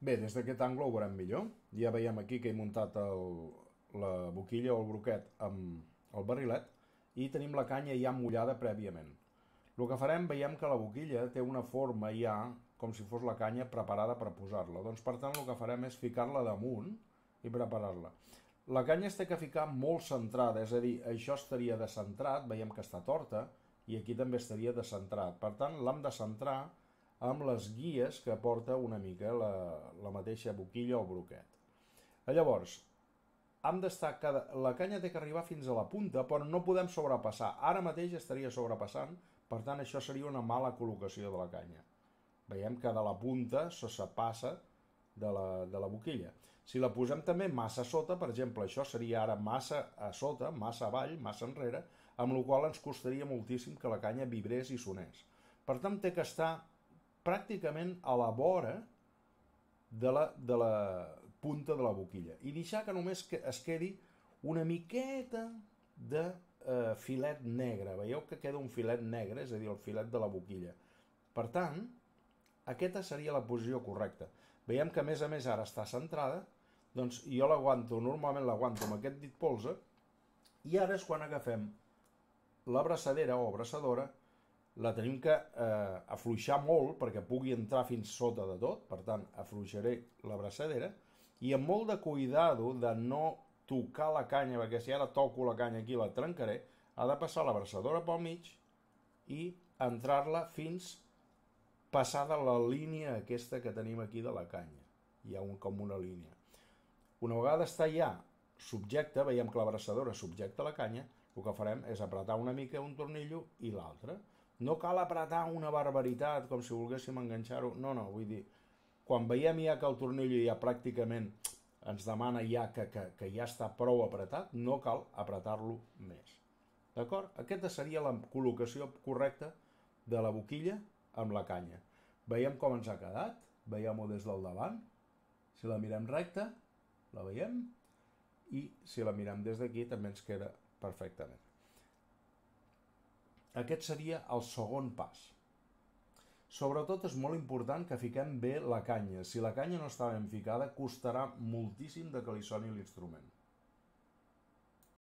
Bé, des d'aquest angle ho veurem millor. Ja veiem aquí que he muntat el, la boquilla o el broquet amb el barrilet i tenim la canya ja mullada prèviament. El que farem, veiem que la boquilla té una forma ja com si fos la canya preparada per posar-la. Doncs per tant el que farem és ficar-la damunt i preparar-la. La canya es té que ficar molt centrada, és a dir, això estaria descentrat, veiem que està torta, i aquí també estaria descentrat. Per tant, l'hem de centrar amb les guies que porta una mica la, la mateixa boquilla o broquet. Llavors, hem d'estar cada... la canya té que arribar fins a la punta, però no podem sobrepassar. Ara mateix estaria sobrepassant, per tant això seria una mala col·locació de la canya. Veiem que de la punta se passa de la, de la boquilla. Si la posem també massa sota, per exemple, això seria ara massa a sota, massa avall, massa enrere, amb la qual ens costaria moltíssim que la canya vibrés i sonés. Per tant, té que estar pràcticament a la vora de la, de la punta de la boquilla i deixar que només que es quedi una miqueta de eh, filet negre. Veieu que queda un filet negre, és a dir, el filet de la boquilla. Per tant, aquesta seria la posició correcta. Veiem que a més a més ara està centrada, doncs jo l'aguanto, normalment l'aguanto amb aquest dit polze, i ara és quan agafem la braçadera o braçadora la tenim que eh, afluixar molt perquè pugui entrar fins sota de tot, per tant, afluixaré la braçadera, i amb molt de cuidado de no tocar la canya, perquè si ara toco la canya aquí la trencaré, ha de passar la braçadora pel mig i entrar-la fins passada la línia aquesta que tenim aquí de la canya. Hi ha un, com una línia. Una vegada està ja subjecta, veiem que la braçadora subjecta la canya, el que farem és apretar una mica un tornillo i l'altre. No cal apretar una barbaritat com si volguéssim enganxar-ho. No, no, vull dir, quan veiem ja que el tornillo ja pràcticament ens demana ja que, que, que ja està prou apretat, no cal apretar-lo més. D'acord? Aquesta seria la col·locació correcta de la boquilla amb la canya. Veiem com ens ha quedat, veiem-ho des del davant, si la mirem recta, la veiem, i si la mirem des d'aquí també ens queda perfectament. Aquest seria el segon pas. Sobretot és molt important que fiquem bé la canya. Si la canya no està ben ficada, costarà moltíssim de que li soni l'instrument.